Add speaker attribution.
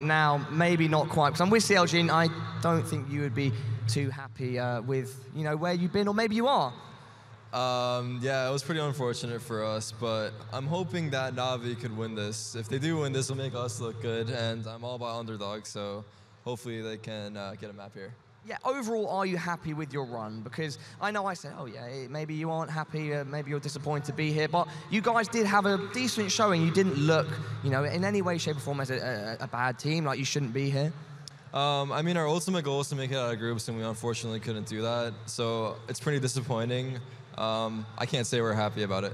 Speaker 1: now, maybe not quite, because I'm with CLG and I don't think you would be too happy uh, with, you know, where you've been, or maybe you are.
Speaker 2: Um, yeah, it was pretty unfortunate for us, but I'm hoping that Navi could win this. If they do win this, it'll make us look good, and I'm all about underdogs, so hopefully they can uh, get a map here.
Speaker 1: Yeah, overall, are you happy with your run? Because I know I said, oh yeah, maybe you aren't happy, uh, maybe you're disappointed to be here, but you guys did have a decent showing. You didn't look, you know, in any way, shape, or form as a, a, a bad team, like you shouldn't be here.
Speaker 2: Um, I mean, our ultimate goal was to make it out of groups, and we unfortunately couldn't do that. So it's pretty disappointing. Um, I can't say we're happy about it.